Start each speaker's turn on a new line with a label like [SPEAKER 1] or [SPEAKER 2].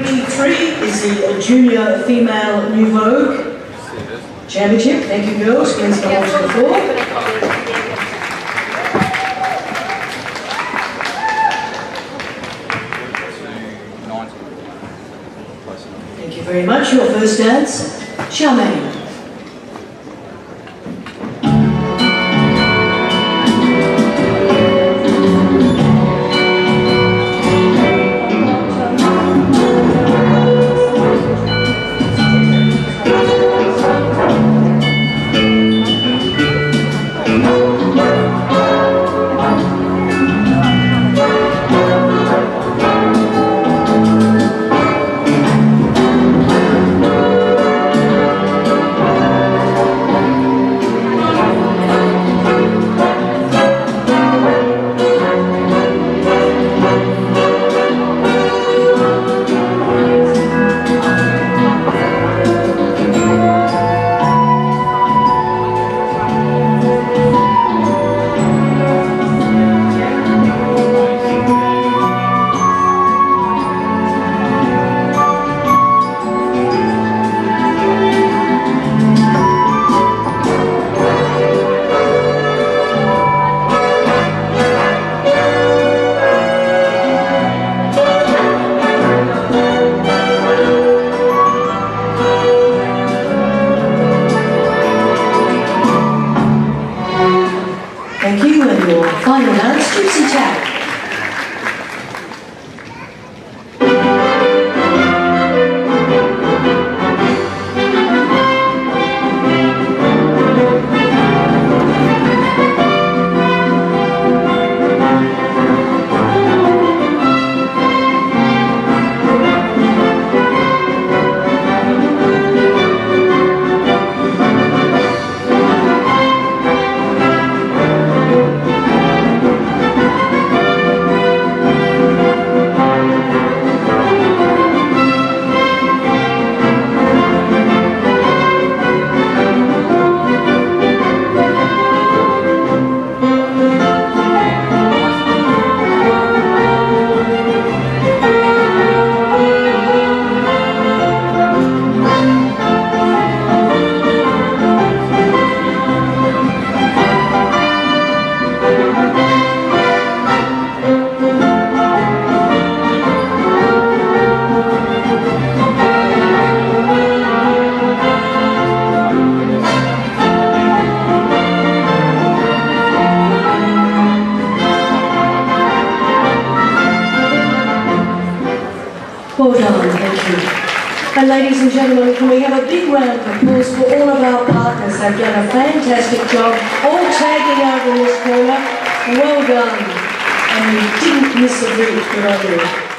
[SPEAKER 1] 2023 is the Junior Female New Vogue Championship. Thank you, girls. Please come onto the floor. Thank you very much. Your first dance, Charmaine. Thank you. And your final dance, Gypsy Tap. Well done, thank you. And ladies and gentlemen, can we have a big round of applause for all of our partners? They've done a fantastic job, all tagging over in this corner. Well done. And you didn't miss a beat, good on you.